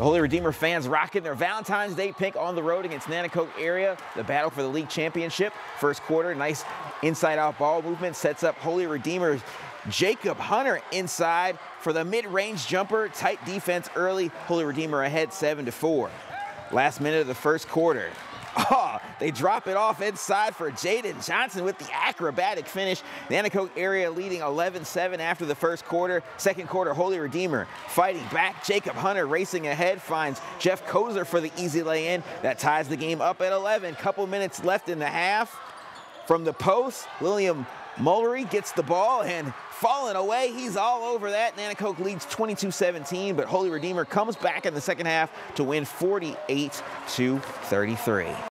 The Holy Redeemer fans rocking their Valentine's Day pink on the road against Nanticoke area. The battle for the league championship. First quarter, nice inside out ball movement sets up Holy Redeemer's Jacob Hunter inside for the mid-range jumper. Tight defense early. Holy Redeemer ahead 7 to 4. Last minute of the first quarter. Oh, they drop it off inside for Jaden Johnson with the acrobatic finish. The Nanticoke area leading 11-7 after the first quarter. Second quarter, Holy Redeemer fighting back. Jacob Hunter racing ahead finds Jeff Kozer for the easy lay-in. That ties the game up at 11. Couple minutes left in the half. From the post, William Mullery gets the ball and falling away. He's all over that. Nanticoke leads 22-17, but Holy Redeemer comes back in the second half to win 48 to 33.